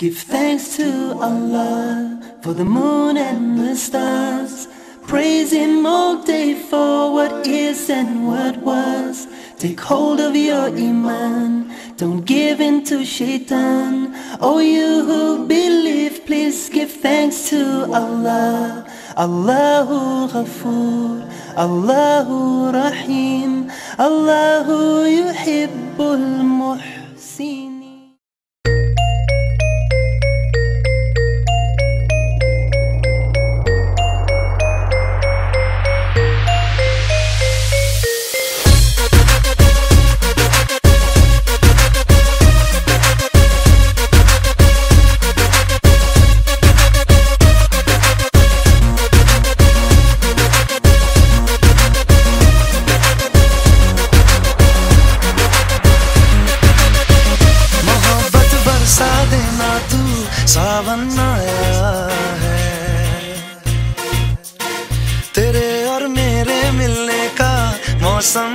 Give thanks to Allah for the moon and the stars. Praise Him all day for what is and what was. Take hold of your Iman, don't give in to Shaitan. Oh, you who believe, please give thanks to Allah. Allahu Ghafoor, Allahu Rahim, Allahu Yuhibbul Muhsin. आया है। तेरे और मेरे मिलने का मौसम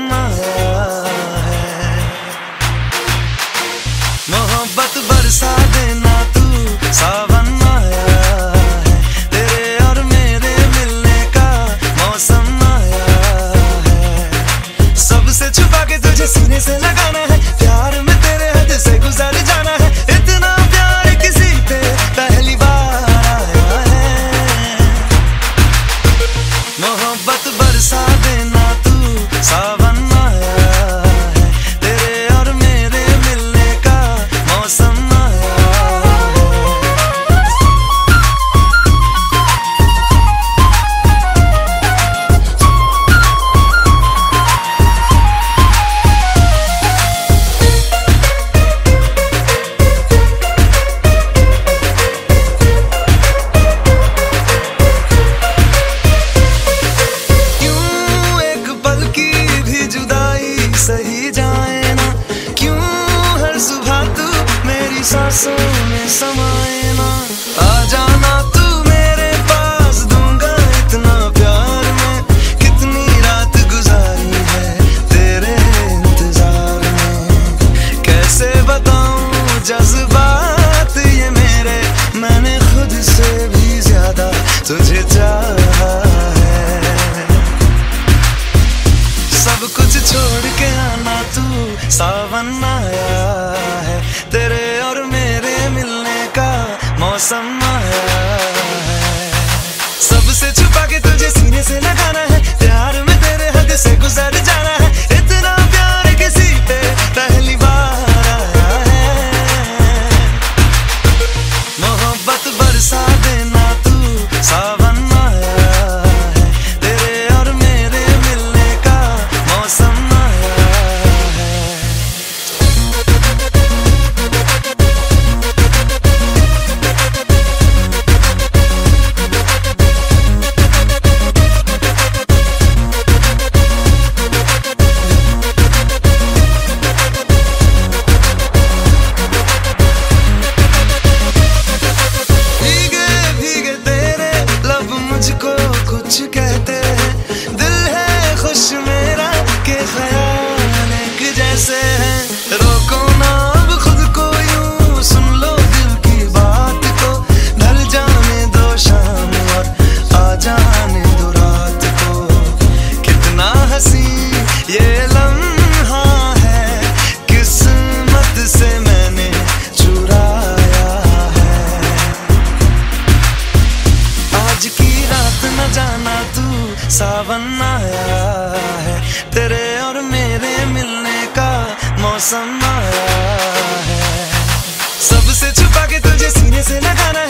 में समाए ना आ जाना तू। है। सबसे छुपा के तुझे सीने से लगाना है। प्यार में तेरे हद से गुजर जाना तू, सावन आया है। तेरे और मेरे मिलने का मौसम आया है। सबसे छुपा के तुझे सीने से लगाना